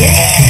Yeah.